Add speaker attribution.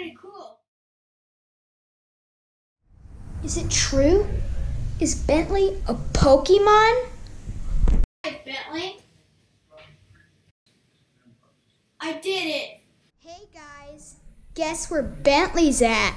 Speaker 1: pretty cool. Is it true? Is Bentley a Pokemon?
Speaker 2: Hi, Bentley. I did it.
Speaker 1: Hey guys, guess where Bentley's at?